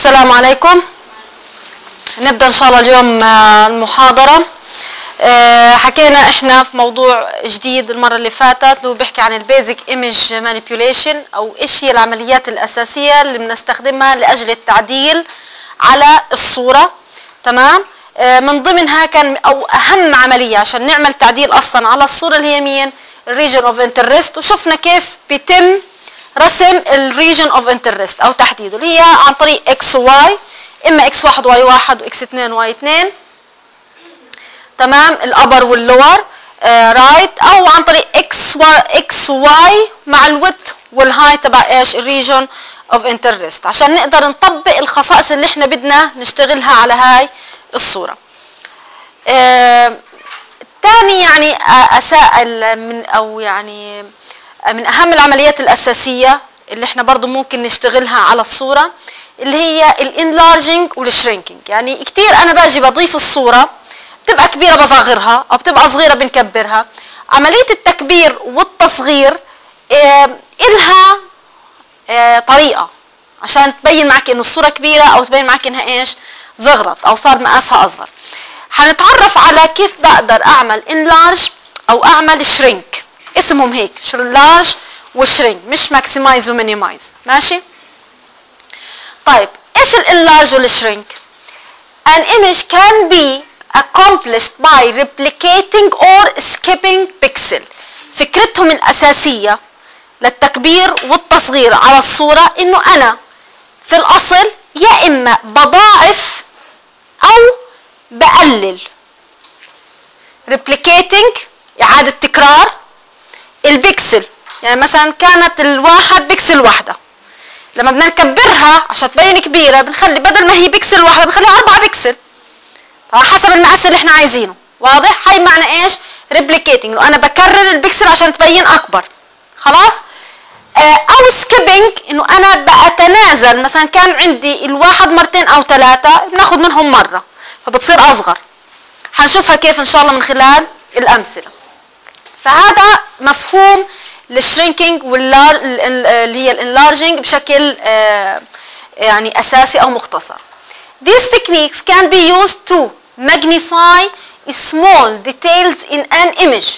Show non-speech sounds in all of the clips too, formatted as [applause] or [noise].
السلام عليكم. نبدأ إن شاء الله اليوم المحاضرة. آه، حكينا إحنا في موضوع جديد المرة اللي فاتت اللي هو بيحكي عن ال basic image manipulation أو إيش هي العمليات الأساسية اللي بنستخدمها لأجل التعديل على الصورة. تمام؟ آه، من ضمنها كان أو أهم عملية عشان نعمل تعديل أصلا على الصورة اللي هي مين؟ ال region of interest. وشفنا كيف بيتم رسم ال region of interest أو تحديده اللي هي عن طريق x و y إما إكس واحد واي واحد واكس اتنين واي اتنين تمام؟ ال upper وال lower right أو عن طريق إكس واي إكس واي مع ال width وال height تبع إيش؟ ال region of interest عشان نقدر نطبق الخصائص اللي إحنا بدنا نشتغلها على هاي الصورة. آه تاني يعني اساء من أو يعني من أهم العمليات الأساسية اللي إحنا برضو ممكن نشتغلها على الصورة اللي هي ال enlarging وال shrinking. يعني كتير أنا باجي بضيف الصورة بتبقى كبيرة بصغرها أو بتبقى صغيرة بنكبرها. عملية التكبير والتصغير آه إلها آه طريقة. عشان تبين معك إنه الصورة كبيرة أو تبين معك إنها إيش صغرت أو صار مقاسها أصغر. هنتعرف على كيف بقدر أعمل enlarge أو أعمل shrink اسمهم هيك enlarge و shrink مش maximize و minimize ماشي؟ طيب إيش ال enlarge وال shrink an image can be accomplished by replicating or skipping pixel. فكرتهم الأساسية للتكبير والتصغير على الصورة إنه أنا في الأصل يا إما بضاعف أو بقلل. Replicating إعادة تكرار. البكسل. يعني مثلا كانت الواحد بكسل واحدة. لما بدنا نكبرها عشان تبين كبيرة بنخلي بدل ما هي بكسل واحدة بنخليها أربعة بكسل. طبعا حسب المقاس اللي إحنا عايزينه. واضح؟ هاي معنى إيش؟ replicating انه أنا بكرر البكسل عشان تبين أكبر. خلاص؟ آه أو skipping إنه أنا بتنازل مثلا كان عندي الواحد مرتين أو ثلاثة بناخد منهم مرة فبتصير أصغر. هنشوفها كيف إن شاء الله من خلال الأمثلة. فهذا مفهوم ال shrinking والlar اللي هي ال enlarging بشكل آه يعني أساسي أو مختصر. These techniques can be used to magnify small details in an image.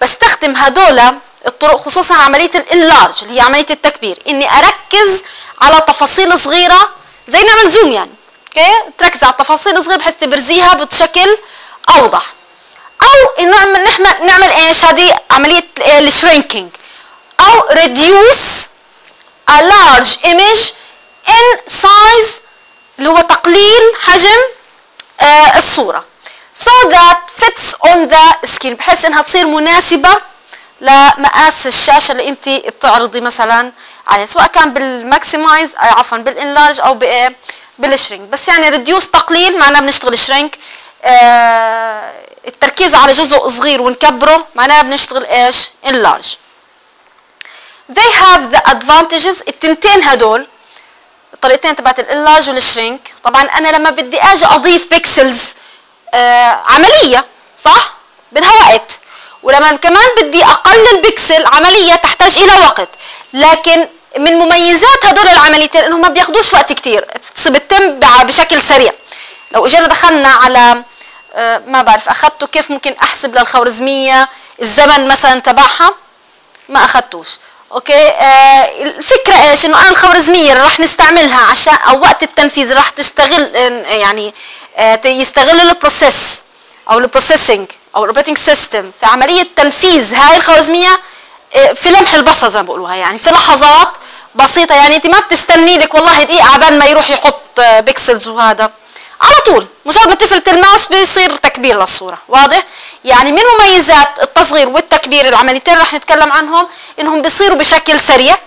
بستخدم هدول الطرق خصوصا عملية ال enlarge اللي هي عملية التكبير. إني أركز على تفاصيل صغيرة زي نعمل zoom يعني okay تركز على التفاصيل صغيرة بحيث تبرزيها بشكل أوضح. أو نعمل نعمل إيش هذه عملية ال shrinking. أو reduce a large image in size اللي هو تقليل حجم آه الصورة. So that fits on the screen. بحيث إنها تصير مناسبة لمقاس الشاشة اللي انت بتعرضي مثلا عليه سواء كان بال maximize آه عفوا بال enlarge أو بإيه؟ بال shrink بس يعني reduce تقليل معناه بنشتغل shrink آه التركيز على جزء صغير ونكبره معناه بنشتغل إيش؟ enlarge they have the advantages التنتين هدول الطريقتين تبعت ال enlarge وال shrink طبعا أنا لما بدي آجي أضيف pixels آه عملية صح؟ بدها وقت. ولما كمان بدي أقلل بيكسل عملية تحتاج إلى وقت. لكن من مميزات هدول العمليتين إنهم ما بياخدوش وقت كتير. بتتم بشكل سريع. لو إجينا دخلنا على ما بعرف اخذته كيف ممكن أحسب للخوارزمية؟ الزمن مثلا تبعها؟ ما اخذتوش okay؟ آه الفكرة إيش؟ إنه أنا الخوارزمية اللي راح نستعملها عشان أو وقت التنفيذ راح تستغل يعني آه يستغل ال process أو ال processing أو ال operating system في عملية تنفيذ هاي الخوارزمية في لمح البصر زي ما بقولوها. يعني في لحظات بسيطة يعني أنت ما بتستني لك والله دقيقة عبال ما يروح يحط pixels وهذا. على طول. مجرد ما تفلت الماوس بيصير تكبير للصورة. واضح؟ يعني من مميزات التصغير والتكبير العمليتين رح نتكلم عنهم إنهم بيصيروا بشكل سريع.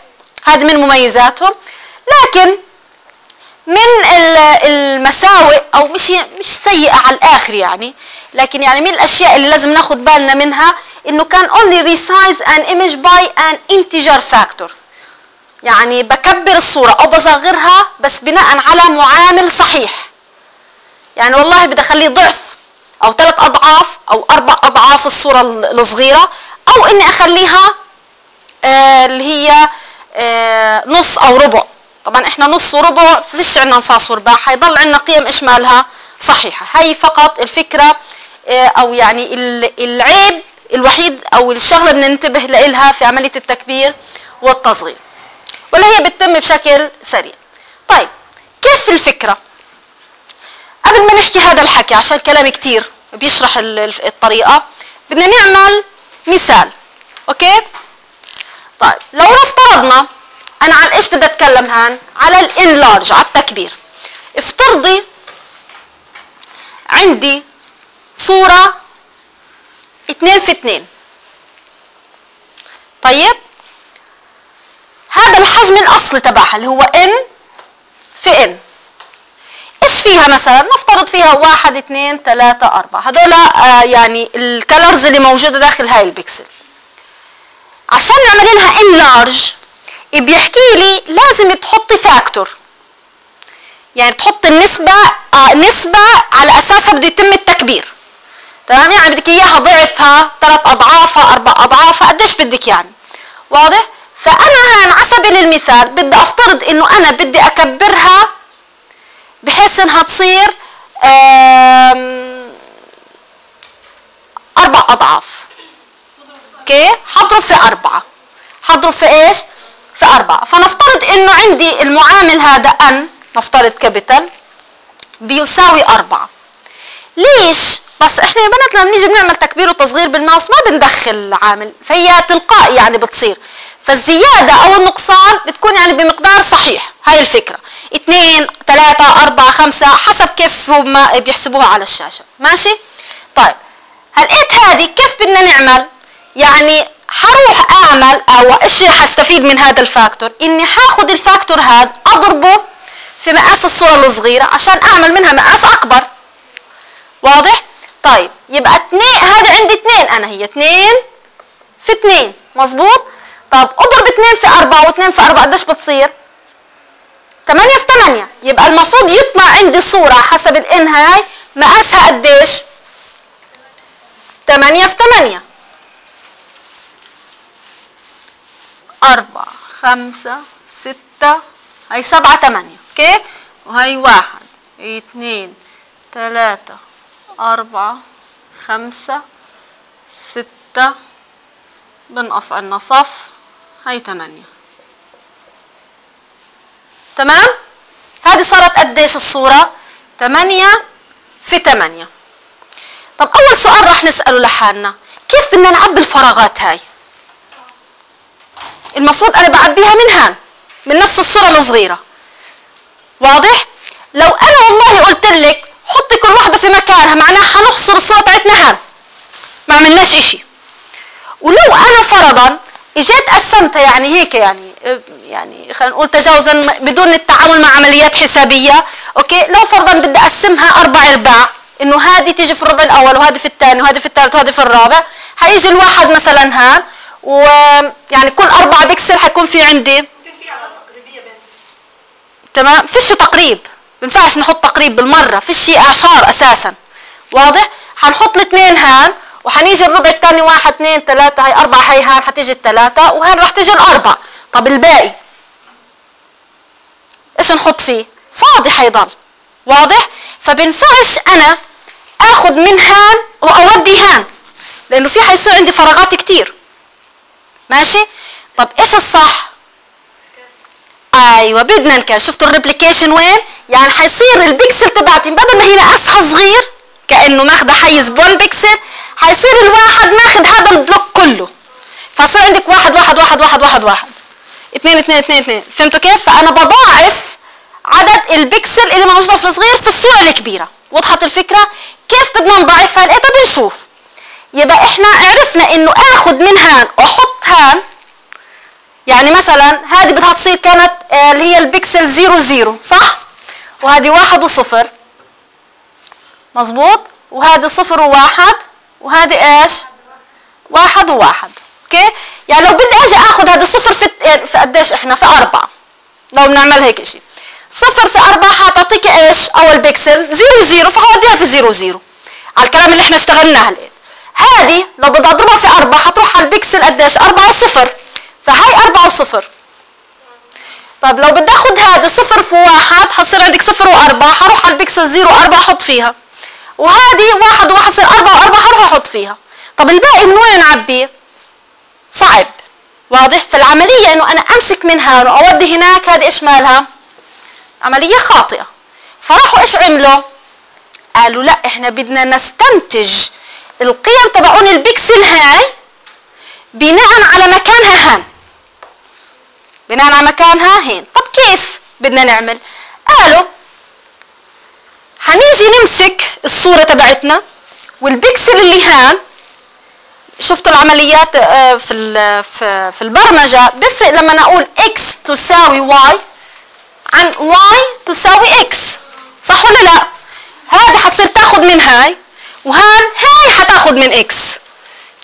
هذه من مميزاتهم. لكن من المساوئ أو مش مش سيئة على الآخر يعني لكن يعني من الأشياء اللي لازم ناخد بالنا منها إنه كان only resize an image by an integer factor. يعني بكبر الصورة أو بصغرها بس بناء على معامل صحيح. يعني والله بدي أخليه ضعف أو ثلاث أضعاف أو أربع أضعاف الصورة الصغيرة أو إني أخليها آه اللي هي آه نص أو ربع. طبعا إحنا نص وربع فيش عندنا نصاص ورباع حيضل عندنا قيم إيش مالها صحيحة. هي فقط الفكرة آه أو يعني العيب الوحيد أو الشغلة بدنا ننتبه لها في عملية التكبير والتصغير. ولا هي بتتم بشكل سريع. طيب كيف الفكرة؟ قبل ما نحكي هذا الحكي عشان كلام كتير بيشرح الطريقة بدنا نعمل مثال. okay؟ طيب لو افترضنا أنا عن إيش بدي أتكلم هان؟ على ال enlarge على التكبير. افترضي عندي صورة اتنين في اتنين طيب؟ هذا الحجم الأصلي تبعها اللي هو n في n إيش فيها مثلا؟ نفترض فيها واحد اثنين ثلاثة أربعة. هدول آه يعني ال colors اللي موجودة داخل هاي البكسل عشان نعمل لها enlarge بيحكي لي لازم تحطي factor يعني تحط النسبة آه نسبة على أساسها بده يتم التكبير. تمام؟ يعني بدك إياها ضعفها ثلاث أضعافها أربع أضعافها قديش بدك يعني. واضح؟ فأنا هان سبيل المثال بدي أفترض إنه أنا بدي أكبرها بحيث إنها تصير أربع أضعاف. okay؟ حضرب في أربعة. حضرب في إيش؟ في أربعة. فنفترض إنه عندي المعامل هذا n نفترض capital بيساوي أربعة. ليش؟ بس إحنا يا بنات لما نيجي بنعمل تكبير وتصغير بالماوس ما بندخل عامل فهي تلقائي يعني بتصير. فالزيادة أو النقصان بتكون يعني بمقدار صحيح. هاي الفكرة. اثنين ثلاثة أربعة خمسة حسب كيف ما بيحسبوها على الشاشة. ماشي؟ طيب. هلقيت هذه كيف بدنا نعمل؟ يعني حروح أعمل أو إيش حستفيد من هذا ال factor؟ إني حاخد ال factor هذا أضربه في مقاس الصورة الصغيرة عشان أعمل منها مقاس أكبر. واضح؟ طيب. يبقى اثنين هذه عندي اثنين أنا هي اثنين في اثنين. مظبوط؟ طب اضرب اثنين في أربعة واثنين في أربعة قديش بتصير؟ ثمانية في ثمانية يبقى المفروض يطلع عندي صورة حسب الان هاي مقاسها قديش؟ ثمانية في ثمانية أربعة خمسة ستة هاي سبعة تمانية. أوكي؟ وهي واحد اثنين ثلاثة أربعة خمسة ستة. بنقص عنا صف. هاي تمانية. تمام؟ هذه صارت قديش الصورة؟ تمانية في تمانية. طب أول سؤال راح نسأله لحالنا. كيف بدنا نعبي الفراغات هاي؟ المفروض أنا بعبيها من هان من نفس الصورة الصغيرة. واضح؟ لو أنا والله قلت لك حطي كل واحدة في مكانها معناها حنحصر الصورة بتاعتنا هان. ما عملناش إشي. ولو أنا فرضا اجيت قسمتها يعني هيك يعني يعني خلينا نقول تجاوزا بدون التعامل مع عمليات حسابية. أوكي؟ لو فرضا بدي أقسمها أربع أرباع إنه هذه تيجي في الربع الأول وهذه في الثاني وهذه في الثالث وهذه في الرابع. حيجي الواحد مثلا هان ويعني كل أربعة بكسل حيكون في عندي. تمام؟ فيش تقريب. بنفعش نحط تقريب بالمرة فيش اعشار أساسا. واضح؟ حنحط الاثنين هان وحنيجي الربع الثاني واحد اثنين ثلاثة هاي أربعة هاي هان حتيجي الثلاثة وهان راح تيجي الأربعة. طب الباقي؟ إيش نحط فيه؟ فاضي حيضل واضح؟ فبنفعش أنا آخذ من هان وأودي هان لأنه في حيصير عندي فراغات كتير. ماشي؟ طب إيش الصح؟ أيوه بدنا نكرر شفتوا ال replication وين؟ يعني حيصير البكسل تبعتي بدل ما هي مقاسها صغير كأنه ماخذه حيز ب one pixel حيصير الواحد ماخذ هذا البلوك كله. فصير عندك واحد واحد واحد واحد واحد واحد. اثنين اثنين اثنين اثنين. فهمتوا كيف؟ فأنا بضاعف عدد البكسل اللي موجودة في الصغير في الصورة الكبيرة. وضحت الفكرة كيف بدنا نضاعفها؟ هلقيتها بنشوف. يبقى إحنا عرفنا إنه اخذ من هان واحط هان يعني مثلا هذه بدها تصير كانت آه، اللي هي ال pixel zero zero صح؟ وهذه واحد وصفر. مظبوط؟ وهذه صفر وواحد. وهذه إيش؟ واحد وواحد. okay؟ يعني لو بدي أجي آخذ هذا صفر في في قديش إحنا؟ في أربعة. لو بنعمل هيك شيء صفر في أربعة حتعطيك إيش؟ أول pixel zero zero فحوديها في zero zero. على الكلام اللي إحنا اشتغلناه هلا. هذه لو بدي أضربها في أربعة حتروح على البكسل قديش؟ أربعة وصفر. فهي أربعة وصفر. طب لو بدي اخد هذا صفر في واحد حصير عندك صفر وأربعة حروح على ال pixel zero وأربعة أحط فيها. وهذه واحد وواحد صير أربعة وأربعة حروح أحط فيها طب الباقي من وين نعبيه؟ صعب واضح؟ فالعملية إنه أنا أمسك من هون واودي هناك هذه إيش مالها؟ عملية خاطئة فراحوا إيش عملوا؟ قالوا لا إحنا بدنا نستنتج القيم تبعون البكسل هاي بناء على مكانها هان بناء على مكانها هين طب كيف بدنا نعمل قالوا حنيجي نمسك الصورة تبعتنا. والبكسل اللي هان شفتوا العمليات آه، في في البرمجة. بفرق لما نقول x تساوي y عن y تساوي x. صح ولا لا؟ هذه حتصير تاخذ من هاي وهان هاي حتاخذ من x.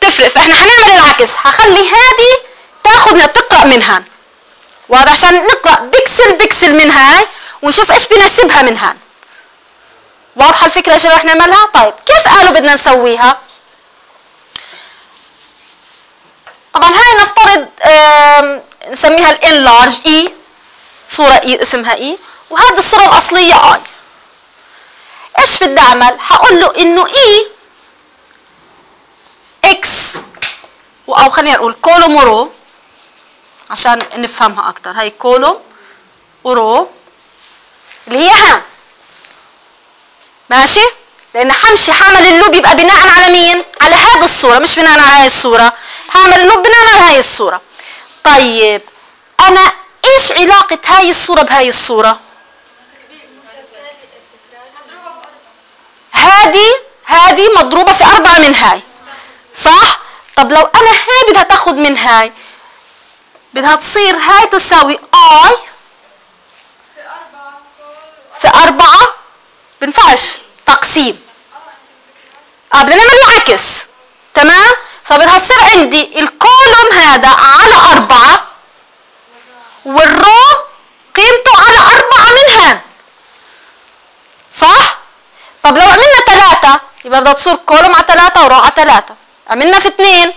تفرق. فإحنا حنعمل العكس. حخلي هذه تاخذ تقرأ من هان. واضح؟ عشان نقرأ pixel pixel من هاي ونشوف إيش بناسبها من هان. واضحة الفكرة إيش رح نعملها طيب كيف قالوا بدنا نسويها؟ طبعا هاي نفترض نسميها ال enlarge A صورة A اسمها A وهذه الصورة الأصلية I إيش بدي أعمل؟ حقول له إنه A x أو خلينا نقول column و row عشان نفهمها أكتر. هاي column و row اللي هي ها. ماشي؟ لأن حمشي حاعمل ال loop يبقى بناء على مين؟ على هذه الصورة مش بناء على هاي الصورة. حاعمل ال loop بناء على هاي الصورة. طيب أنا إيش علاقة هاي الصورة بهاي الصورة؟ هذه هذه مضروبة في أربعة من هاي. صح؟ طب لو أنا هاي بدها تاخذ من هاي بدها تصير هاي تساوي I في أربعة. بنفعش تقسيم. آه بدنا نعمل العكس تمام؟ تصير عندي ال column هذا على أربعة وال row قيمته على أربعة منها. صح؟ طب لو عملنا ثلاثة يبقى بدها تصير كولوم على ثلاثة ورو على ثلاثة عملنا في اثنين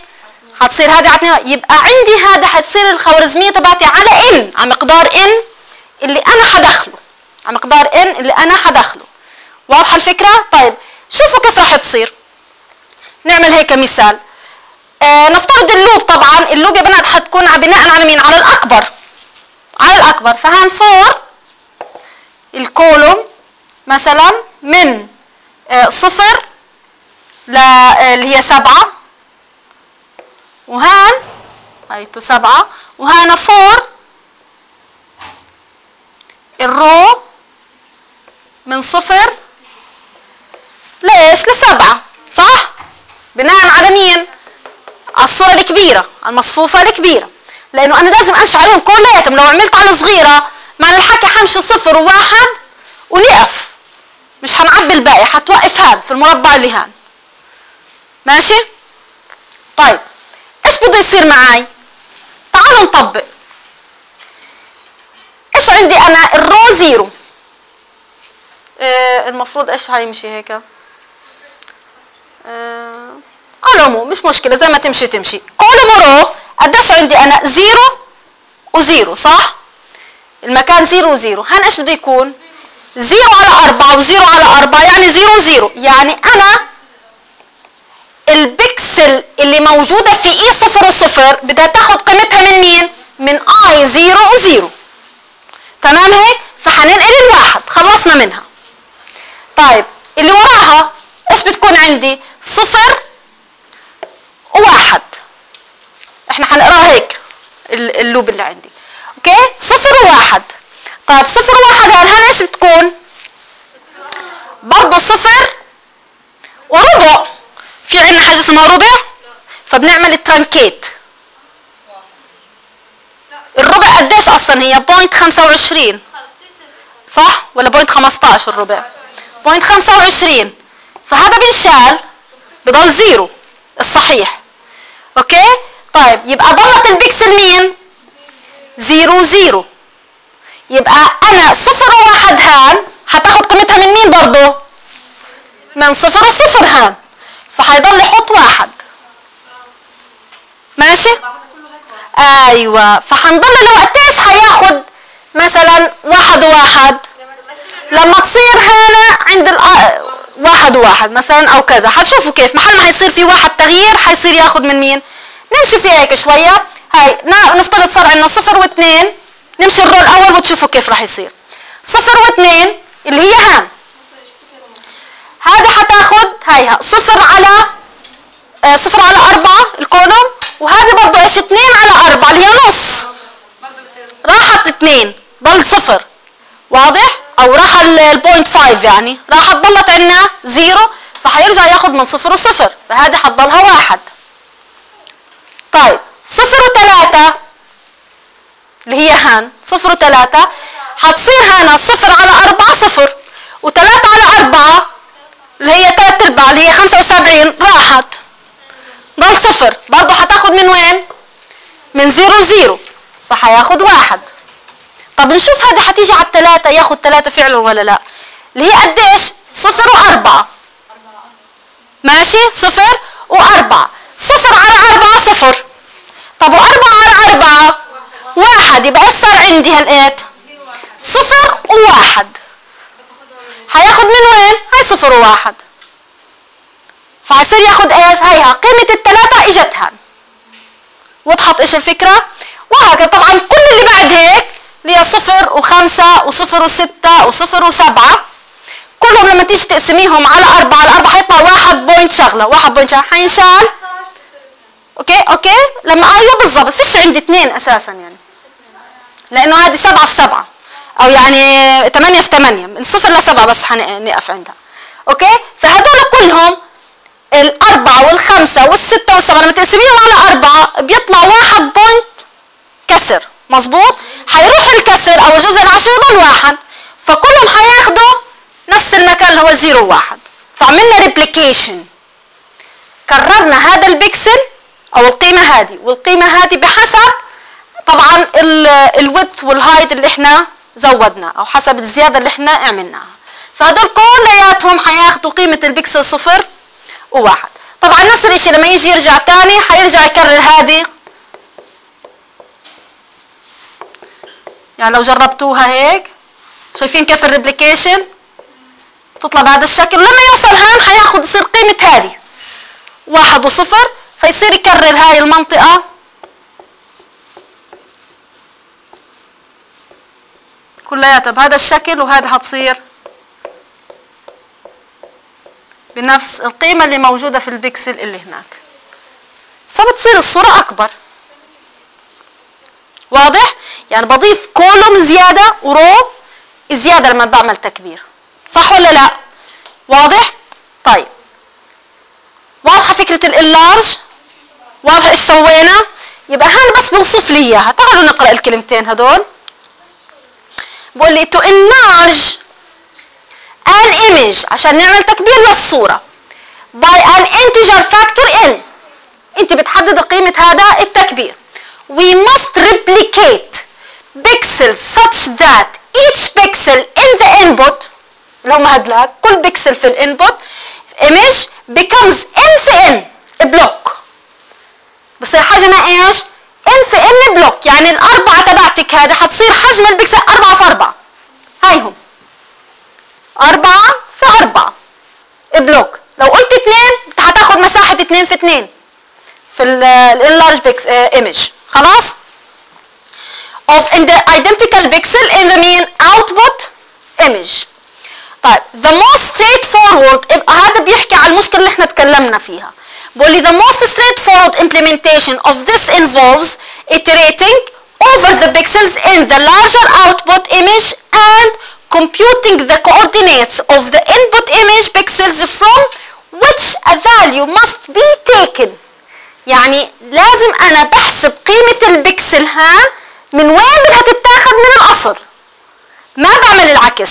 حتصير هذه على يبقى عندي هذا حتصير الخوارزمية تبعتي على ان على مقدار ان اللي أنا حدخله. على مقدار ان اللي أنا حدخله. واضحة الفكرة؟ طيب شوفوا كيف راح تصير. نعمل هيك مثال. آه نفترض اللوب طبعا اللوب يا بنات حتكون بناء على مين؟ على الأكبر. على الأكبر. فهان for ال column مثلا من آه صفر آه، اللي هي سبعة. وهان height و سبعة. وهانا for ال row من صفر ليش؟ لسبعة صح؟ بناء على مين؟ على الصورة الكبيرة المصفوفة الكبيرة. لأنه أنا لازم أمشي عليهم كلياتهم. لو عملت على صغيرة معنى الحكي حمشي صفر وواحد ونقف. مش هنعبي الباقي حتوقف هذا في المربع اللي هان. ماشي؟ طيب إيش بده يصير معي تعالوا نطبق. إيش عندي أنا؟ ال row zero. إيه المفروض إيش هيمشي هيك؟ آه. column و مش مشكلة زي ما تمشي تمشي column و row. قديش عندي أنا zero و zero صح؟ المكان zero و zero. هان إيش بده يكون؟ zero على أربعة و zero على أربعة يعني zero zero يعني أنا البكسل اللي موجودة في A صفر وصفر. بدها تاخد قيمتها من مين؟ من I zero و zero. تمام هيك؟ فحننقل الواحد خلصنا منها. طيب اللي وراها إيش بتكون عندي؟ صفر وواحد إحنا حنقراها هيك ال loop اللي عندي. okay؟ صفر وواحد طيب صفر وواحد هان هان إيش بتكون؟ برضه صفر وربع. في عندنا حاجة اسمها ربع؟ فبنعمل ال truncate. الربع قديش أصلا؟ هي point 25 صح؟ ولا point 15 الربع؟ point 25 فهذا بنشال بضل zero. الصحيح. okay؟ طيب يبقى ضلت البكسل مين zero zero. يبقى أنا صفر وواحد هان هتاخد قيمتها من مين برضه من صفر وصفر هان فهيضل يحط واحد. ماشي؟ أيوه. فهنضل لوقت إيش هياخد مثلا واحد وواحد لما تصير هنا عند. واحد وواحد مثلا أو كذا. حتشوفوا كيف. محل ما حيصير في واحد تغيير حيصير ياخد من مين؟ نمشي فيها هيك شوية. هاي نفترض صار عندنا صفر واثنين. نمشي الرو الأول وتشوفوا كيف راح يصير. صفر واثنين اللي هي هان هذا حتاخد هايها صفر على آه صفر على أربعة الكولوم. وهذه برضو إيش؟ اثنين على أربعة اللي هي نص. راحت اثنين. ضل صفر. واضح؟ أو راح ال- ال point five يعني. راحت ضلت عندنا zero فحيرجع ياخد من صفر وصفر فهذه حتضلها واحد. طيب صفر وثلاثة اللي هي هان. صفر وثلاثة حتصير هنا صفر على أربعة صفر. وثلاثة على أربعة اللي هي تلات أرباع اللي هي خمسة وسبعين راحت. ضل صفر. برضه حتاخد من وين؟ من zero zero. فحياخد واحد. طب نشوف هذا حتيجي على الثلاثة ياخد ثلاثة فعلا ولا لا. اللي هي قديش؟ صفر وأربعة. ماشي؟ صفر وأربعة. صفر على أربعة صفر. طب وأربعة على أربعة؟ واحد. يبقى إيش صار عندي هالقيت؟ صفر وواحد. هياخد من وين؟ هاي صفر وواحد. فهيصير ياخد إيش؟ هيها. قيمة الثلاثة اجت هان وضحت إيش الفكرة؟ وهكذا. طبعا كل اللي بعد هيك اللي هي صفر وخمسة وصفر وستة وصفر وسبعة. كلهم لما تيجي تقسميهم على أربعة الأربعة حيطلع واحد point شغلة واحد point شغلة. حينشال okay okay؟ لما أيوه بالضبط فيش عندي اثنين أساسا يعني. لأنه هذه سبعة في سبعة. أو يعني ثمانية في ثمانية من صفر لسبعة بس حنقف عندها. okay؟ فهدول كلهم الأربعة والخمسة والستة والسبعة لما تقسميهم على أربعة بيطلع واحد point كسر. مظبوط؟ حيروح الكسر أو الجزء العشري يضل واحد. فكلهم حياخدوا نفس المكان اللي هو zero واحد. فعملنا replication كررنا هذا البكسل أو القيمة هذه. والقيمة هذه بحسب طبعا ال width وال height اللي إحنا زودنا أو حسب الزيادة اللي إحنا عملناها. فهدول كلياتهم حياخدوا قيمة البكسل صفر وواحد. طبعا نفس الإشي لما يجي يرجع تاني حيرجع يكرر هذه يعني لو جربتوها هيك شايفين كيف ال replication تطلع بهذا الشكل. لما يوصل هان حياخد يصير قيمة هذه. واحد وصفر فيصير يكرر هاي المنطقة. كلياتها بهذا الشكل وهذا حتصير بنفس القيمة اللي موجودة في البكسل اللي هناك. فبتصير الصورة أكبر. واضح؟ يعني بضيف كولوم زيادة ورو زيادة لما بعمل تكبير صح ولا لا؟ واضح؟ طيب واضحة فكرة الانلارج؟ واضح إيش سوينا؟ يبقى هان بس بوصف لي إياها تعالوا نقرأ الكلمتين هدول بقول لي to enlarge an image عشان نعمل تكبير للصورة by an integer factor n انت بتحدد قيمة هذا التكبير we must replicate pixels such that each pixel in the input اللي هم هدلاك كل بيكسل في ال input image becomes n في n block بصير حجمها إيش؟ n في n block يعني الأربعة تبعتك هذا حتصير حجم البكسل أربعة في أربعة. هايهم أربعة في أربعة. بلوك لو قلت اتنين انت هتاخد مساحة اتنين في اتنين في الانلارج بيكس ايمج خلاص of in the identical pixel in the mean output image طيب the most straightforward هذا بيحكي على المشكلة اللي احنا تكلمنا فيها بقول لي the most straightforward implementation of this involves iterating over the pixels in the larger output image and computing the coordinates of the input image pixels from which a value must be taken يعني لازم أنا بحسب قيمة البكسل هان من وين بدها تتاخد من الأصل. ما بعمل العكس.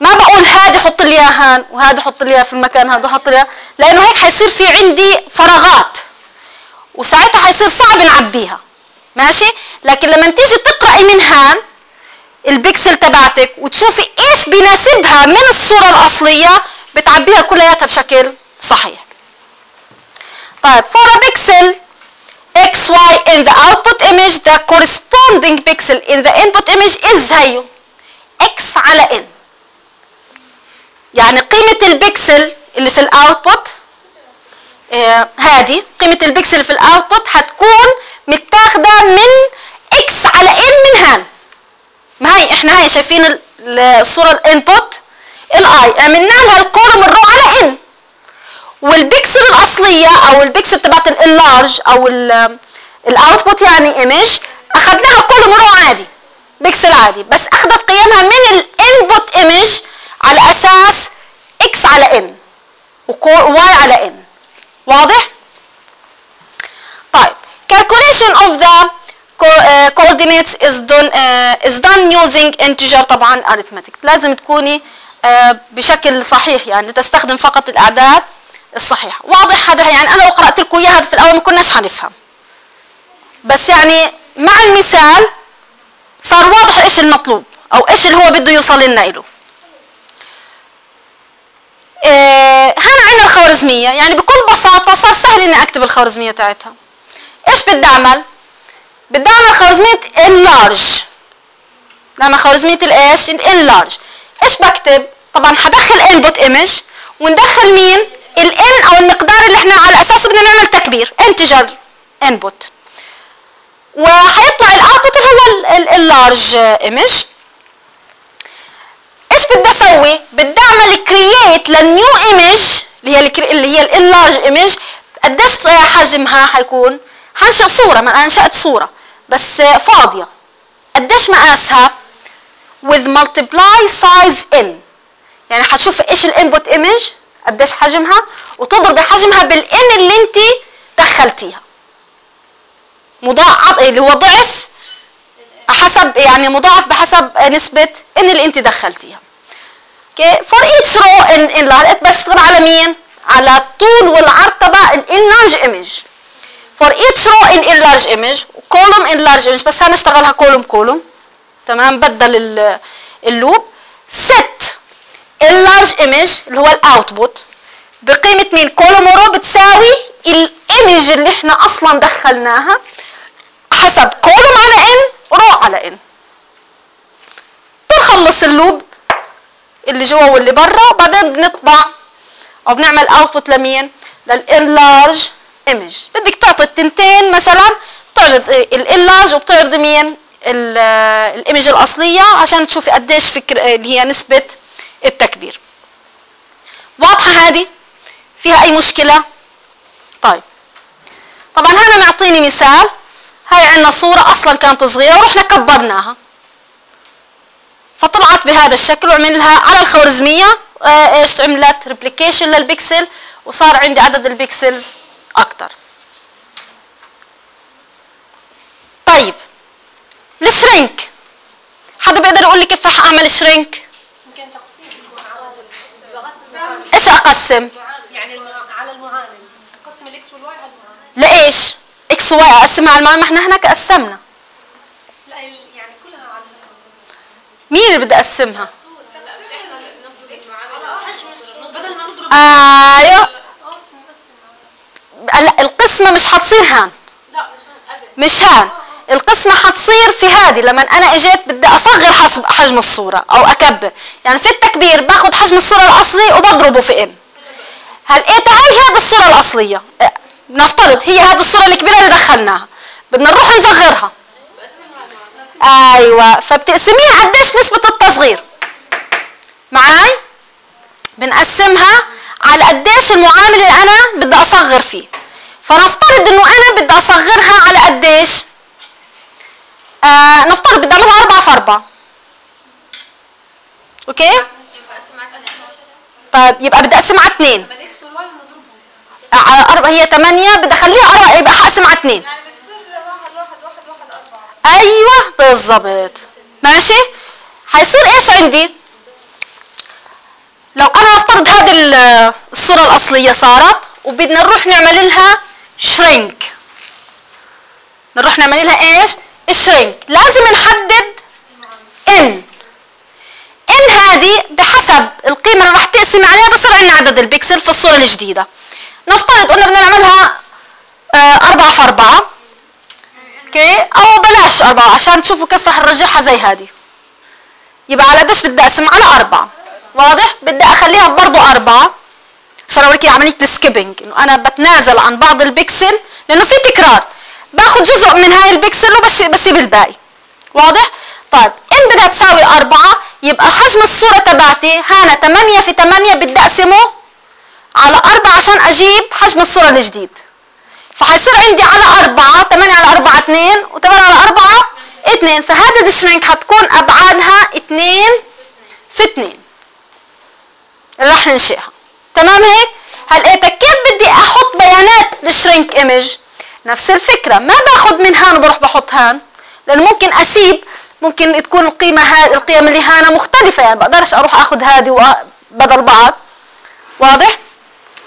ما بقول هذه حط لي هان وهذا حط لي في المكان هذا حط لي لأنه هيك حيصير في عندي فراغات. وساعتها حيصير صعب نعبيها. ماشي؟ لكن لما تيجي تقرأي من هان البكسل تبعتك وتشوفي إيش بيناسبها من الصورة الأصلية بتعبيها كلياتها بشكل صحيح. طيب for a pixel. Xy in the output image the corresponding pixel in the input image is هيو x على n. يعني قيمة البكسل اللي في ال output آه هذه قيمة البكسل في ال output هتكون متاخدة من x على n من هان. ما هي؟ إحنا هاي شايفين ال- ال- الصورة ال input اللي عملنا لها ال column ال row على n. والبكسل الأصلية أو البكسل تبعت اللارج أو الاوتبوت يعني image أخذناها كل مرة عادي بكسل عادي بس أخذت قيمها من ال input image على أساس x على n و y على n واضح؟ طيب calculation of the uh, coordinates is done uh, is done using integer طبعا arithmetic. لازم تكوني uh, بشكل صحيح يعني تستخدم فقط الأعداد الصحيحه واضح هذا يعني أنا لو قرأت لكم اياها في الأول ما كناش حنفهم. بس يعني مع المثال صار واضح إيش المطلوب أو إيش اللي هو بده يوصل لنا له آه، هنا عندنا الخوارزمية. يعني بكل بساطة صار سهل إني أكتب الخوارزمية تاعتها. إيش بدي أعمل؟ بدي أعمل خوارزمية اللارج نعمل خوارزمية الإيش؟ اللارج إيش بكتب؟ طبعا حدخل input image وندخل مين ال n أو المقدار اللي إحنا على أساسه بدنا نعمل تكبير integer input وهيطلع ال output اللي هو ال enlarge image إيش بدي أسوي؟ بدي أعمل create لل new image اللي هي. اللي هي ال enlarge image قديش حجمها حيكون؟ حنشئ صورة ما أنا أنشأت صورة بس فاضية. قديش مقاسها؟ with multiply size n. يعني حتشوف إيش ال input image قديش حجمها وتضربي حجمها بال n اللي انت دخلتيها. مضاعف اللي هو ضعف حسب يعني مضاعف بحسب نسبة n اللي انت دخلتيها. okay for each row in ان لقيت بشتغل على مين؟ على الطول والعرض تبع ال enlarge image for each row in enlarge image column enlarge image بس هنشتغلها column column تمام؟ بدل ال- loop. set ال enlarge image اللي هو ال output بقيمة مين؟ column و row بتساوي ال image اللي إحنا أصلا دخلناها حسب column على n row على n بنخلص ال loop اللي جوا واللي برا وبعدين بنطبع أو بنعمل output لمين؟ لل enlarge image بدك تعطي التنتين مثلا بتعرض ال enlarge وبتعرض مين؟ ال- ال image الأصلية عشان تشوفي قديش فكر اللي هي نسبة التكبير. واضحة هذه؟ فيها أي مشكلة؟ طيب. طبعا هنا معطيني مثال. هاي عندنا صورة أصلا كانت صغيرة ورحنا كبرناها. فطلعت بهذا الشكل وعملها على الخوارزمية. آه، إيش؟ عملت replication لل pixel وصار عندي عدد ال pixels أكتر. طيب. ال shrink. حدا بيقدر يقول لي كيف رح أعمل shrink يمكن تقسيم يكون على بقسم إيش أقسم يعني المع- على المعامل. قسم ال x وال y على المعامل. لإيش؟ x y أقسمها على المعامل. ما إحنا هناك قسمنا. لا يعني كلها على مين اللي بدي أقسمها الصورة. لا مش إحنا نضرب المعامل. على حجم الصورة بدل ما نضرب أيوه. لا القسمة مش حتصير هان لا مش قبل مش هان. القسمة حتصير في هذه لما أنا إجيت بدي أصغر حسب حجم الصورة أو أكبر. يعني في التكبير باخذ حجم الصورة الأصلي وبضربه في ام هل إيه هاي هذه الصورة الأصلية؟ نفترض هي هذه الصورة الكبيرة اللي دخلناها. بدنا نروح نصغرها. أيوه فبتقسميها قديش نسبة التصغير؟ معاي؟ بنقسمها على قديش المعامل اللي أنا بدي أصغر فيه. فنفترض إنه أنا بدي أصغرها على قديش؟ آه نفترض بدي اعملها 4 في 4 okay؟ طيب يبقى بدي اقسم على 2 لما ال x وال y ونضربهم على 4 هي 8 بدي أخليها 4 يبقى هقسم على 2 بتصير واحد واحد واحد واحد أربعة أيوه بالظبط ماشي؟ هيصير إيش عندي؟ لو أنا افترض هذه ال- الصورة الأصلية صارت وبدنا نروح نعمل لها شرينك نروح نعمل لها إيش؟ شرينك لازم نحدد ان ان هذه بحسب القيمة اللي راح تقسم عليها بصير عندنا عدد البكسل في الصورة الجديدة. نفترض قلنا بدنا نعملها آه، أربعة في أربعة. بلاش أربعة عشان تشوفوا كيف رح نرجعها زي هذه. يبقى على قديش بدي أقسم على أربعة. واضح؟ بدي أخليها برضو أربعة. عشان أوريك عملية ال skipping إنه أنا بتنازل عن بعض البكسل لأنه في تكرار. باخذ جزء من هاي البكسل وبسيب الباقي واضح؟ طيب n بدها تساوي أربعة؟ يبقى حجم الصورة تبعتي. هانا 8 في 8 بدي أقسمه على أربعة عشان أجيب حجم الصورة الجديد. فحيصير عندي على أربعة 8 على أربعة 2 و8 على أربعة 2 فهذا ال shrink حتكون أبعادها 2 في 2 اللي رح ننشئها. تمام هيك؟ هلأ كيف بدي أحط بيانات الشرينك ايمج؟ نفس الفكرة. ما باخذ من هان وبروح بحط هان. لأنه ممكن أسيب ممكن تكون القيمة هاي القيم اللي هانا مختلفة. يعني بقدرش أروح أخذ هذه بدل بعض. واضح؟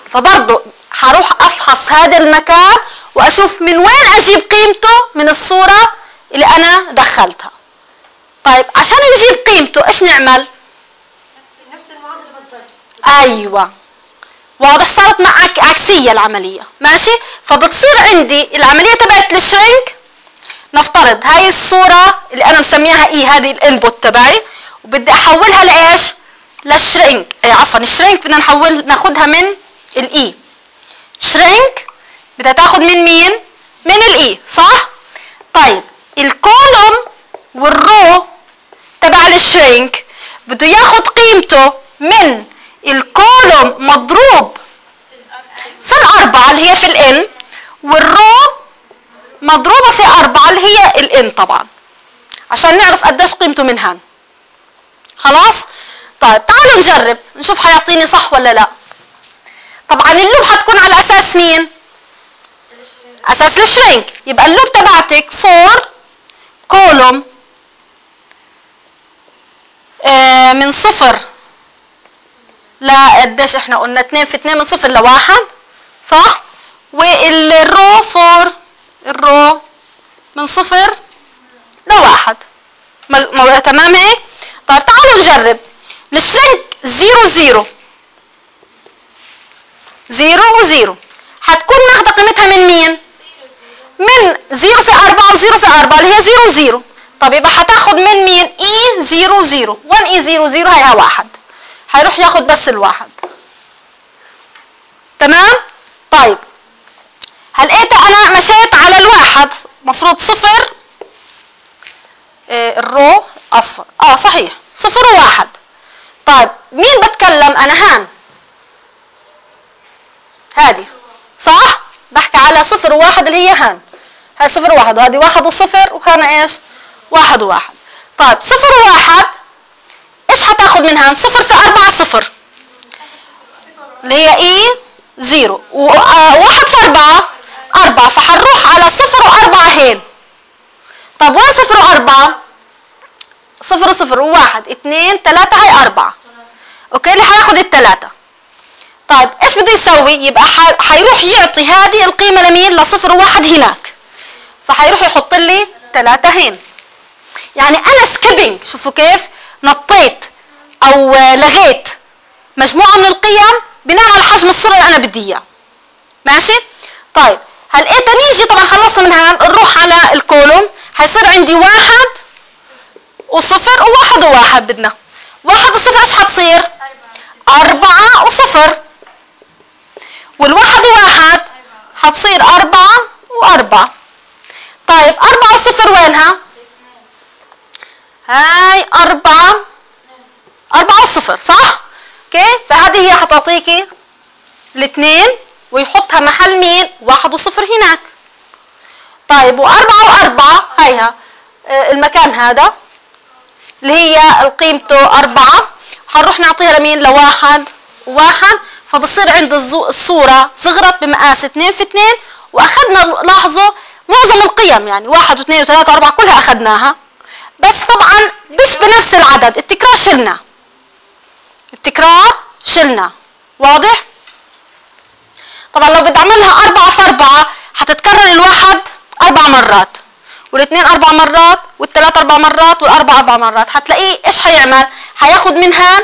فبرضه حروح أفحص هذا المكان وأشوف من وين أجيب قيمته من الصورة اللي أنا دخلتها. طيب عشان نجيب قيمته إيش نعمل؟ نفس المعادلة بس ضرب أيوه. واضح صارت معك عكسية العملية. ماشي؟ فبتصير عندي العملية تبعت الشرينك. نفترض هاي الصورة اللي أنا مسميها اي هذه الإنبوت تبعي وبدي أحولها لإيش؟ للشرينك. إيه عفوا الشرينك بدنا نحول ناخدها من الإي. شرينك بدها تاخد من مين؟ من ال A صح؟ طيب ال column وال row تبع ال shrink بده ياخد قيمته من ال column مضروب. في الأربعة اللي هي في ال n وال row مضروبة في أربعة اللي هي ال n طبعا. عشان نعرف قديش قيمته من هان. خلاص؟ طيب تعالوا نجرب. نشوف حيعطيني صح ولا لا. طبعا ال loop حتكون على أساس مين؟ أساس ال shrink يبقى ال loop تبعتك for column آه من صفر لا قديش إحنا قلنا 2 في 2 من صفر لواحد صح؟ وال row for ال row من صفر لواحد. تمام هيك؟ طيب تعالوا نجرب. ال shrink zero zero. zero و zero. هتكون ماخدة قيمتها من مين؟ من zero في أربعة و zero في أربعة اللي هي zero zero. طب يبقى هتاخد من مين؟ A zero zero. 1 A zero zero هيها واحد. هيروح ياخد بس الواحد. تمام؟ طيب. هلقيت أنا مشيت على الواحد مفروض صفر؟ إيه ال row عفوا آه صحيح. صفر وواحد. طيب مين بتكلم؟ أنا هان. هذه صح؟ بحكي على صفر وواحد اللي هي هان. هاي صفر وواحد وهذه واحد وصفر وهنا إيش؟ واحد وواحد. طيب صفر وواحد إيش هتاخد من هان صفر في أربعة صفر. اللي هي A zero. وواحد في أربعة أربعة. فحنروح على صفر وأربعة هين. طب وين صفر وأربعة؟ صفر وصفر وواحد اتنين تلاتة هاي أربعة. okay اللي هياخد التلاتة طيب إيش بده يسوي؟ يبقى حيروح يعطي هذه القيمة لمين؟ لصفر وواحد هناك. فحيروح يحط لي ثلاثة هين. يعني أنا skipping شوفوا كيف. نطيت أو لغيت مجموعة من القيم بناء على حجم الصورة اللي أنا بدي اياه ماشي؟ طيب هل انت نيجي؟ طبعا خلصنا من هان نروح على الكولوم. حيصير عندي واحد وصفر وواحد وواحد بدنا. واحد وصفر إيش حتصير؟ أربعة وصفر. والواحد وواحد حتصير أربعة وأربعة. طيب أربعة وصفر وينها؟ هاي أربعة أربعة وصفر صح؟ أوكي؟ فهذه هي حتعطيكي الاثنين ويحطها محل مين؟ واحد وصفر هناك. طيب وأربعة وأربعة هيها المكان هذا اللي هي قيمته أربعة. حنروح نعطيها لمين؟ لواحد واحد. فبصير عند الصورة صغرت بمقاس 2 في 2 وأخذنا لاحظوا معظم القيم يعني واحد واثنين وثلاثة وأربعة كلها أخذناها. بس طبعا مش بنفس العدد. التكرار شلنا. التكرار شلنا. واضح؟ طبعا لو بدي اعملها أربعة في أربعة حتتكرر الواحد أربع مرات والاثنين أربع مرات والثلاث أربع مرات والأربع أربع مرات. هتلاقيه إيش حيعمل؟ حياخد من هان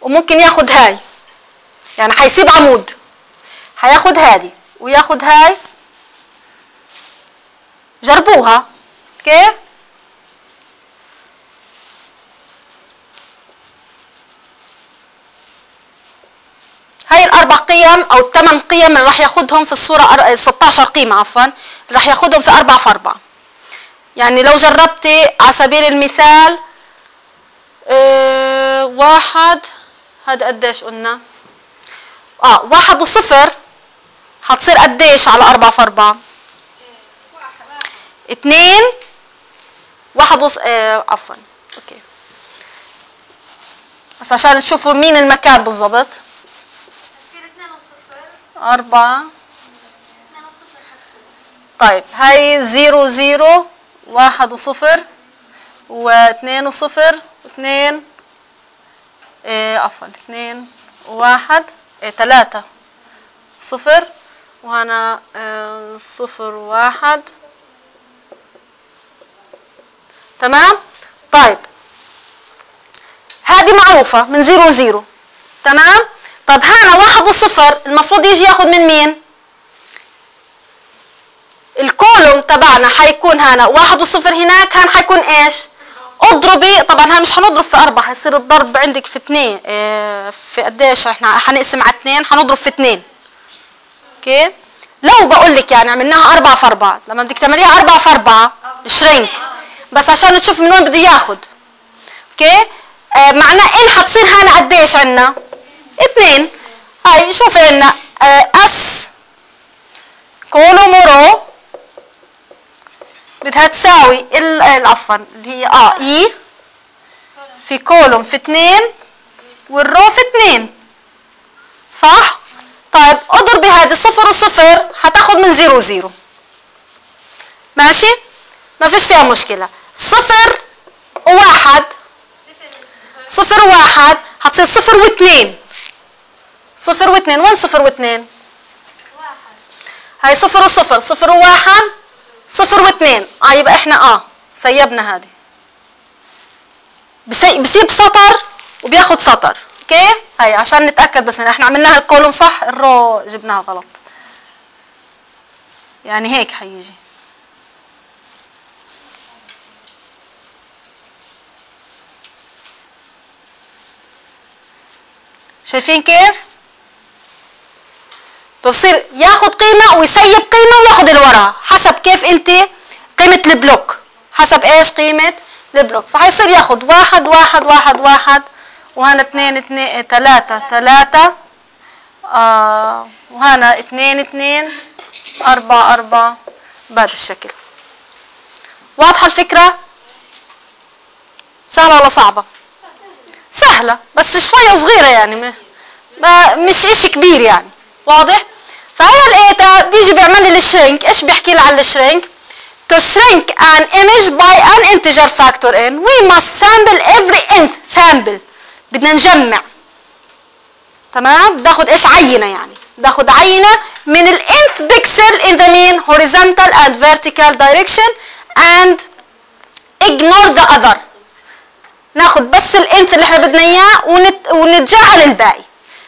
وممكن ياخد هاي. يعني حيسيب عمود. حياخد هادي وياخد هاي. جربوها. كيف؟ قيم أو الثمان قيم اللي راح ياخدهم في الصورة أر- 16 قيمه عفوا راح ياخدهم في 4 في 4 يعني لو جربتي على سبيل المثال آه واحد هذا قديش قلنا؟ آه واحد وصفر هتصير قديش على 4 في 4 اتنين واحد وص... آه عفوا okay. بس عشان تشوفوا مين المكان بالضبط. تصير 2 وصفر أربعة. 2 وصفر حتكون طيب هاي zero zero واحد وصفر واثنين وصفر واثنين إيه عفوا اثنين وواحد إيه تلاتة صفر وهنا إيه صفر واحد. تمام؟ طيب هذه معروفة من zero zero. تمام؟ طب هنا واحد وصفر. المفروض يجي ياخد من مين؟ ال column تبعنا حيكون هنا واحد وصفر هناك هان حيكون إيش؟ اضربي طبعا ها مش هنضرب في أربعة حيصير الضرب عندك في اثنين. آه في قديش إحنا؟ حنقسم على اثنين حنضرب في اثنين. okay؟ لو بقول لك يعني عملناها أربعة في أربعة. لما بدك تعمليها أربعة في أربعة shrink بس عشان نشوف من وين بده ياخد. okay؟ آه معناه إن حتصير هنا قديش عنا اثنين. هاي شوفي عنا آه S column و row بدها تساوي ال ال- عفوا اللي هي آه A في column في اثنين وال row في اثنين. صح؟ طيب اضربي هذه صفر وصفر هتاخد من zero zero. ماشي؟ ما فيش فيها مشكلة. صفر وواحد. صفر وواحد. هتصير صفر واثنين. صفر واثنين. وين صفر واثنين؟ هاي صفر وصفر. صفر وواحد صفر واثنين. آه يبقى إحنا آه سيبنا هذه. بسي... بسيب سطر وبياخد سطر. okay؟ هاي عشان نتأكد بس إحنا عملناها ال column صح ال row جبناها غلط. يعني هيك حيجي. شايفين كيف؟ بصير ياخد قيمة ويسيب قيمة وياخد اللي حسب كيف انت قيمة البلوك. حسب إيش قيمة البلوك. فحيصير ياخد واحد واحد واحد واحد وهنا اثنين اثنين ثلاثة ثلاثة آه وهنا اثنين اثنين أربعة أربعة بهذا الشكل. واضحة الفكرة؟ سهلة ولا صعبة؟ سهلة بس شوية صغيرة يعني مش إشي كبير يعني. واضح؟ فهنا لقيتها بيجي بيعمل لي الشرينك. إيش بيحكي لي عن الشرينك؟ To shrink an image by an integer factor n we must sample every nth sample. بدنا نجمع. تمام؟ بناخد إيش عينة يعني. بناخد عينة من ال nth pixel in the mean horizontal and vertical direction and ignore the other. ناخد بس الانث اللي إحنا بدنا إياه ونت... ونتجاهل الباقي.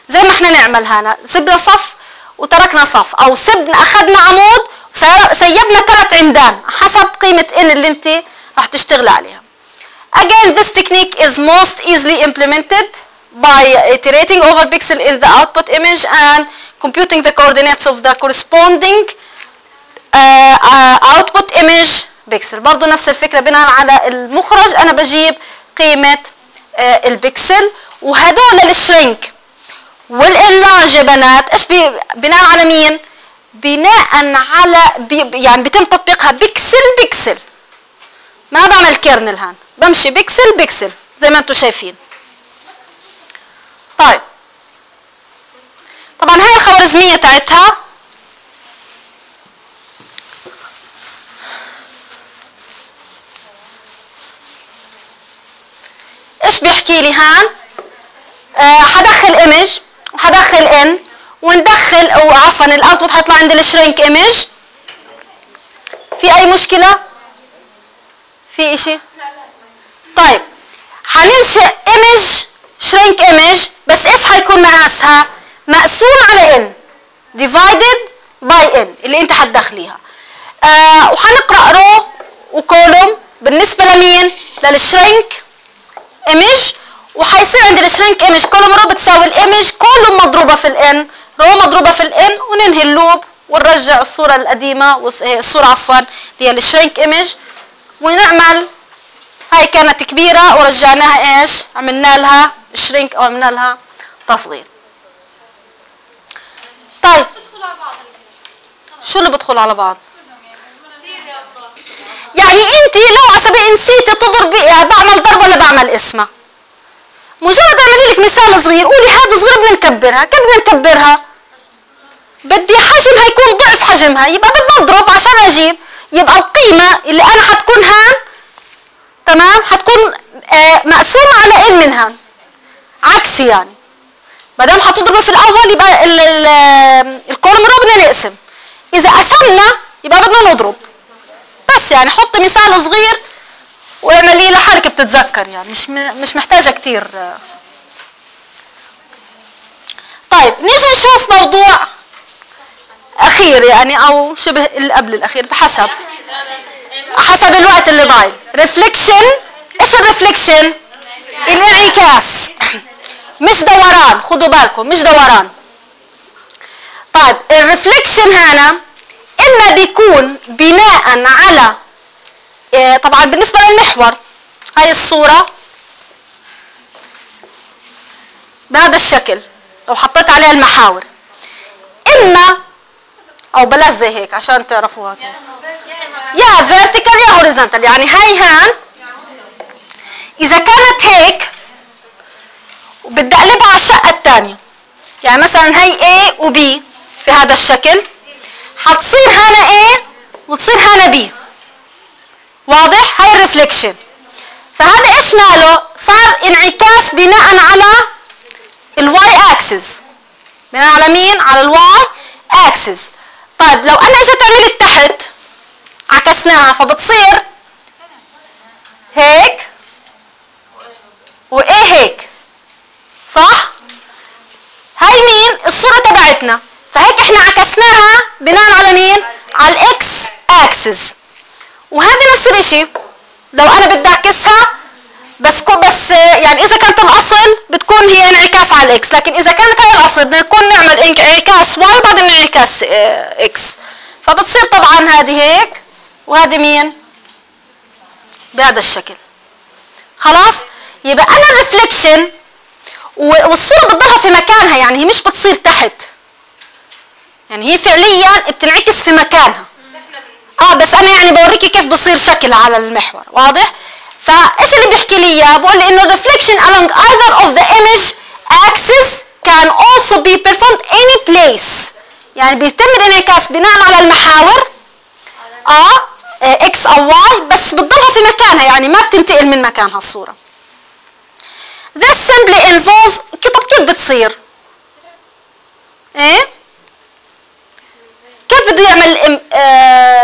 زي ما إحنا نعمل هنا. سبنا صف وتركنا صف أو سبنا اخذنا عمود سيبنا ثلاث عمدان حسب قيمة ان اللي انت راح تشتغل عليها Again, this technique is most easily implemented by iterating over pixel in the output image and computing the coordinates of the corresponding uh, uh, output image pixel برضو نفس الفكرة بناء على المخرج أنا بجيب قيمة uh, البكسل وهدول ال shrink وال enlarge يا بنات إيش بي بناء على مين؟ بناء على B يعني بيتم تطبيقها pixel pixel ما بعمل kernel هان بمشي pixel pixel زي ما أنتم شايفين. طيب. طبعا هاي الخوارزمية تاعتها إيش بيحكي لي هان؟ آه حدخل image وحدخل n وندخل أو عفوا ال output حيطلع عند ال shrink image في أي مشكلة؟ في إشي؟ طيب حننشئ image shrink image بس إيش حيكون مقاسها؟ مقسوم على n divided by n اللي أنت حتدخليها آه وحنقرا row و column بالنسبة لمين؟ لل shrink image وحيصير عند ال shrink image column row بتساوي ال image column مضروبة في ال n row مضروبة في ال n وننهي ال loop ونرجع الصورة القديمة والص- إيه، الصورة عفوا اللي هي ال shrink image ونعمل هاي كانت كبيرة ورجعناها إيش؟ عملنا لها شرينك أو عملنا لها تصغير طيب. شو اللي بدخل على بعض؟ يعني انت لو على سبيل نسيتي تضربي يعني بعمل ضرب ولا بعمل اسمها؟ مجرد اعملي لك مثال صغير قولي هذا صغير بدنا نكبرها كيف بدنا نكبرها؟ بدي حجمها يكون ضعف حجمها يبقى بدي اضرب عشان أجيب. يبقى القيمة اللي أنا حتكون هان تمام؟ حتكون آه مقسومة على ان من هان. عكسي يعني. ما دام حتضربي في الأول يبقى ال- ال- الكولوم رو بدنا نقسم. إذا قسمنا يبقى بدنا نضرب. بس يعني حط مثال صغير واعمليه لحالك بتتذكر يعني مش مش محتاجة كتير. آه. طيب نيجي نشوف موضوع أخير يعني أو شبه اللي قبل الأخير بحسب. حسب الوقت اللي ضايل. reflection إيش ال reflection الانعكاس. [coughs] مش دوران خدوا بالكم مش دوران. طيب ال reflection هنا إما بيكون بناء على طبعا بالنسبة للمحور هاي الصورة بهذا الشكل لو حطيت عليها المحاور. إما أو بلاش زي هيك عشان تعرفوها. يا vertical يا horizontal يعني هاي هان إذا كانت هيك وبدي أقلبها على الشقة الثانية يعني مثلا هي A و B في هذا الشكل. حتصير هنا A وتصير هنا B. واضح؟ هاي ال reflection فهذا إيش ماله؟ صار انعكاس بناء على ال Y axis بناء على مين؟ على ال Y axis طيب لو أنا اجيت عملت تحت عكسناها فبتصير هيك وإيه هيك؟ صح؟ هاي مين؟ الصورة تبعتنا. فهيك إحنا عكسناها بناء على مين؟ على ال X axis وهذا نفس الإشي. لو أنا بدي أعكسها بس كو بس يعني إذا كانت الأصل بتكون هي انعكاس على ال X. لكن إذا كانت هي الأصل بدنا نكون نعمل انعكاس Y بعدين انعكاس آه، X. فبتصير طبعا هذه هيك. وهذه مين؟ بهذا الشكل. خلاص؟ يبقى أنا ال reflection و- والصورة بتضلها في مكانها. يعني هي مش بتصير تحت. يعني هي فعليا بتنعكس في مكانها. آه بس أنا يعني بوريكي كيف بصير شكلها على المحور واضح فايش اللي بيحكي لي إياه بقول لي إنه reflection along either of the image axis can also be performed in place يعني بيتم الانعكاس بناء على المحاور آه X أو Y بس بتضلها في مكانها يعني ما بتنتقل من مكانها الصورة This simply involves طب كيف بتصير؟ إيه؟ كيف بده يعمل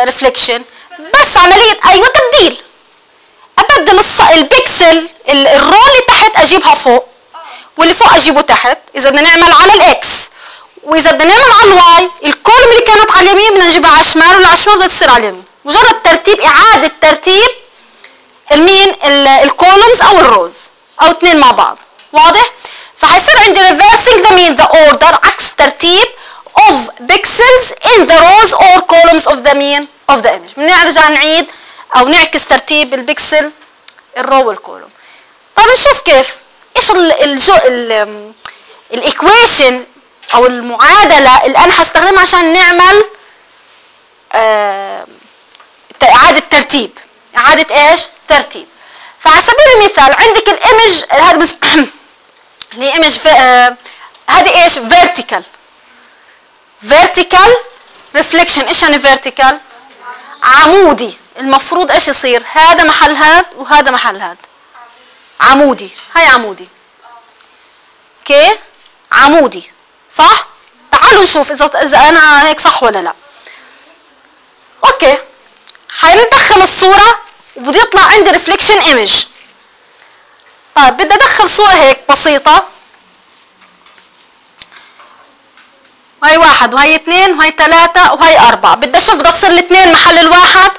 reflection؟ بس عملية أيوه تبديل أبدل. البكسل ال- ال row اللي تحت أجيبها فوق واللي فوق أجيبه تحت. إذا بدنا نعمل على ال X. وإذا بدنا نعمل على ال Y ال column اللي كانت على اليمين بدنا نجيبها على الشمال واللي على الشمال بدها تصير على اليمين. مجرد ترتيب إعادة ترتيب المين ال columns أو ال rows أو اثنين مع بعض. واضح؟ فهيصير عندي reversing the مين the order عكس ترتيب. Of pixels in the rows or columns of the مين of the image. بنرجع نعيد أو نعكس ترتيب ال pixel ال row وال column. طب نشوف كيف. إيش ال الجو ال ال equation أو المعادلة اللي أنا هستخدمها عشان نعمل آه إعادة ترتيب. إعادة إيش؟ ترتيب. فعلى سبيل المثال عندك ال image هذا اللي هي image هذه إيش؟ vertical vertical reflection إيش يعني vertical؟ عمودي. المفروض إيش يصير؟ هذا محل هذا وهذا محل هذا عمودي. هاي عمودي. okay؟ عمودي. صح؟ تعالوا نشوف إذا إذا أنا هيك صح ولا لا. okay. هندخل الصورة وبده يطلع عندي reflection image طيب بدي أدخل صورة هيك بسيطة. وهي واحد وهي اثنين وهي ثلاثة وهي أربعة. بدي أشوف بدها تصير محل الواحد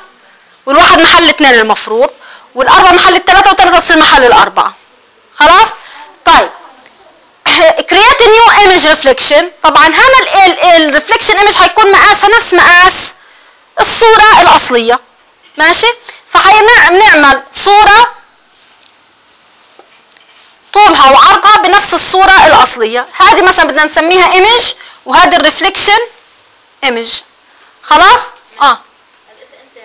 والواحد محل الاثنين المفروض والأربعة محل الثلاثة والثلاثة تصير محل الأربعة. خلاص؟ طيب. create new image reflection طبعا هنا ال reflection image هيكون مقاسها نفس مقاس الصورة الأصلية. ماشي؟ فهنعمل صورة طولها وعرضها بنفس الصورة الأصلية. هذه مثلا بدنا نسميها image وهذه ال reflection image خلاص؟ آه. انت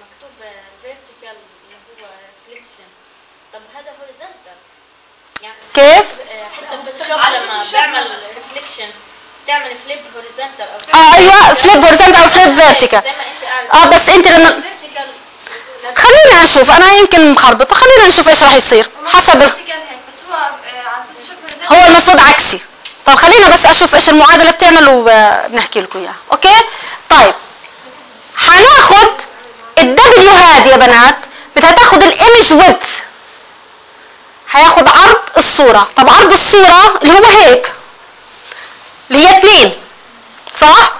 مكتوب vertical اللي هو reflection طب هذا horizontal يعني كيف؟ حتى في ال shop لما بعمل reflection تعمل flip horizontal أو آه أيوه flip horizontal أو flip vertical آه بس أنت لما خلينا نشوف. أنا يمكن مخربطة. خلينا نشوف إيش راح يصير. حسب آه، هو المفروض عكسي. طب خلينا بس أشوف إيش المعادلة بتعمل وبنحكي لكم إياها. okay؟ طيب. هناخد ال W هذه يا بنات بدها تاخد ال image width هياخد عرض الصورة. طب عرض الصورة اللي هو هيك. اللي هي 2 صح؟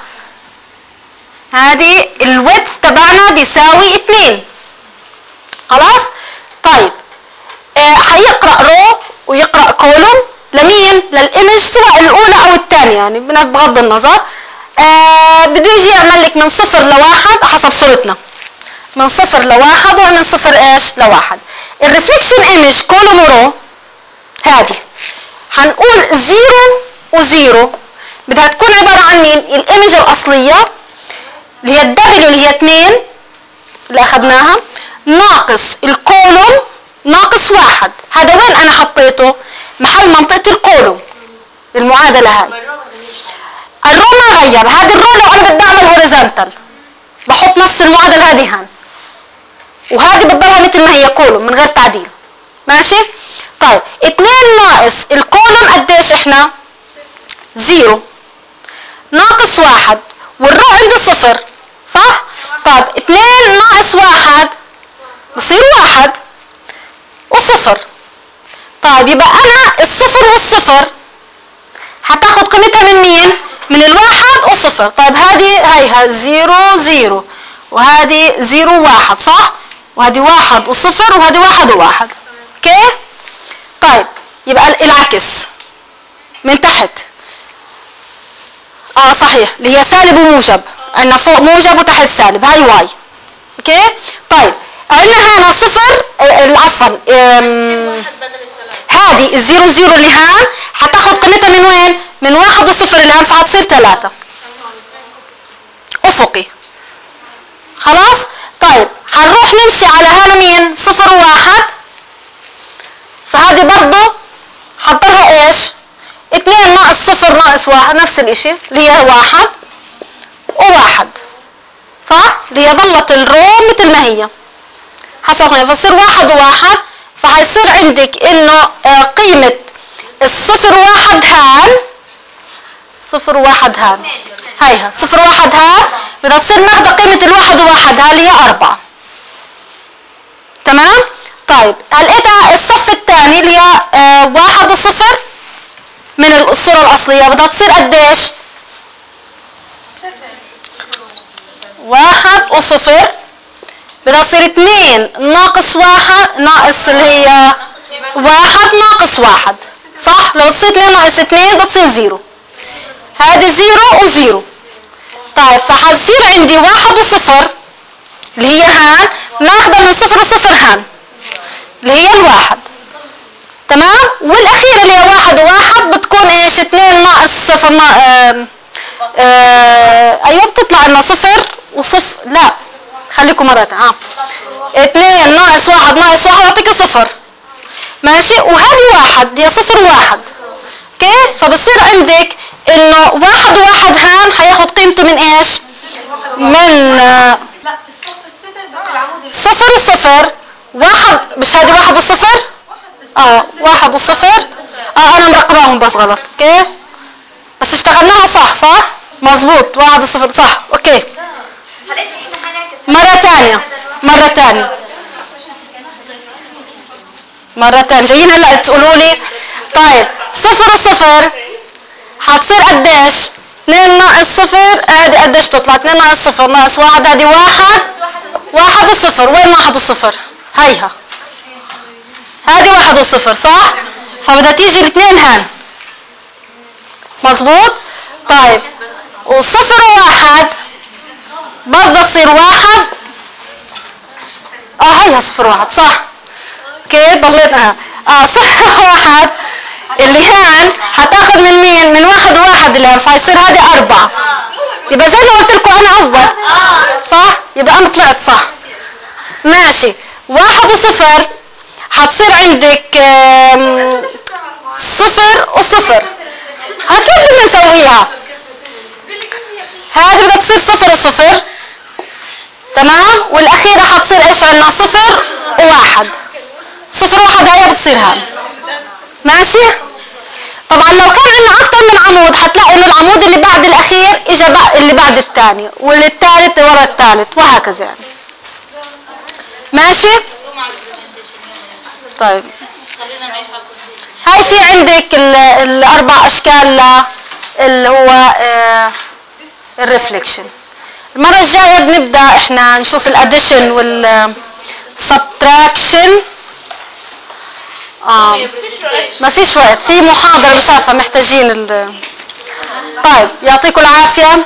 هذه ال width تبعنا بيساوي 2 خلاص؟ طيب. آه، row ويقرأ column لمين؟ لل image سواء الأولى أو الثانية يعني بغض النظر. آه بده يجي يعمل لك من صفر لواحد حسب صورتنا. من صفر لواحد ومن صفر إيش؟ لواحد. ال reflection image column و row هذه هنقول zero و zero. بدها تكون عبارة عن مين؟ ال image الأصلية اللي هي ال W اللي هي 2 اللي أخذناها. ناقص ال column ناقص واحد. هذا وين أنا حطيته؟ محل منطقة ال column المعادلة هاي. الرو ما غير هذه الرو لو أنا بدي أعمل horizontal بحط نفس المعادلة هذه هان. وهذه بتضلها مثل ما هي column من غير تعديل. ماشي؟ طيب اتنين ناقص ال column قديش إحنا؟ زيرو. ناقص واحد والرو عنده صفر. صح؟ طيب اتنين ناقص واحد بصير واحد. وصفر. طيب يبقى أنا الصفر والصفر. هتاخد قيمتها من مين؟ من الواحد وصفر طيب هذه هيها زيرو زيرو. وهذه زيرو واحد صح؟ وهذه واحد وصفر وهذه واحد وواحد. أوكي؟ طيب يبقى ال- العكس من تحت. آه صحيح. اللي هي سالب وموجب. عندنا فوق موجب وتحت سالب. هاي y. أوكي؟ طيب عندنا هنا صفر آه، عفوا هذه الزيرو زيرو اللي هان هتاخد قيمتها من وين؟ من واحد وصفر اللي هان فهتصير ثلاثة أفقي خلاص؟ طيب هنروح نمشي على هنا مين؟ صفر وواحد فهذه برضه حضرها إيش؟ اتنين ناقص صفر ناقص واحد نفس الإشي اللي هي واحد وواحد صح؟ اللي هي ضلت الرو مثل ما هي حسب هنا فصير واحد وواحد فهيصير عندك إنه آه، قيمة الصفر واحد هان صفر واحد هان. هيها صفر واحد هان. بدها تصير ماخدة قيمة الواحد وواحد هان اللي هي أربعة. تمام؟ طيب لقيتها الصف الثاني اللي هي آه، واحد وصفر من الصورة الأصلية. بدها تصير قديش؟ واحد وصفر. بدها تصير اتنين ناقص واحد ناقص اللي هي واحد ناقص واحد. صح؟ لو تصير اتنين ناقص اتنين بتصير زيرو. هذه زيرو وزيرو. طيب فحتصير عندي واحد وصفر. اللي هي هان. ماخذة من صفر وصفر هان. اللي هي الواحد. تمام؟ والاخيره اللي هي واحد وواحد بتكون إيش؟ اتنين ناقص صفر نا... آه... أيوه بتطلع لنا صفر وصفر لا. خليكم مرة ها. اتنين ناقص واحد ناقص واحد يعطيك صفر. ماشي؟ وهذه واحد هي صفر واحد. أوكي؟ فبصير عندك إنه واحد وواحد هان هياخد قيمته من إيش؟ من آه، صفر وصفر واحد مش هذه واحد وصفر؟ آه واحد وصفر. آه أنا مرقباهم بس غلط. أوكي؟ بس اشتغلناها صح صح؟ مظبوط. واحد وصفر صح. أوكي. مرة تانية. مرة تانية. مرة تانية. جايين هلا تقولوا لي طيب صفر وصفر هتصير قديش؟ 2 ناقص صفر. هذه قديش بتطلع؟ 2 ناقص صفر. ناقص واحد هذه واحد. واحد وصفر. وين واحد وصفر؟ هيها. هذه واحد وصفر صح؟ فبدها تيجي الاثنين هان. مظبوط؟ طيب وصفر وواحد برضه تصير واحد؟ آه هيها صفر واحد صح. أوكي ضلينا. آه صفر واحد. اللي هان هتاخد من مين؟ من واحد وواحد اللي فيصير هذه أربعة. يبقى زي ما قلت لكم أنا أول صح؟ يبقى أنا طلعت صح. ماشي. واحد وصفر. هتصير عندك صفر وصفر. هكيف بدنا نسويها هذه بدها تصير صفر وصفر. تمام؟ والأخيرة هتصير إيش؟ عندنا صفر وواحد صفر واحد هي بتصير هاي ماشي؟ طبعا لو كان عندنا أكتر من عمود هتلاقي إنه العمود اللي بعد الأخير إجا بقى اللي بعد الثاني واللي الثالث ورا الثالث وهكذا يعني. ماشي؟ طيب. خلينا نعيش على هاي في عندك ال- الأربع أشكال ل- اللي هو آه، الريفليكشن المرة الجاية بنبدأ إحنا نشوف ال addition وال subtraction آه. ما فيش وقت في محاضرة مش عارفة محتاجين ال طيب يعطيكم العافية.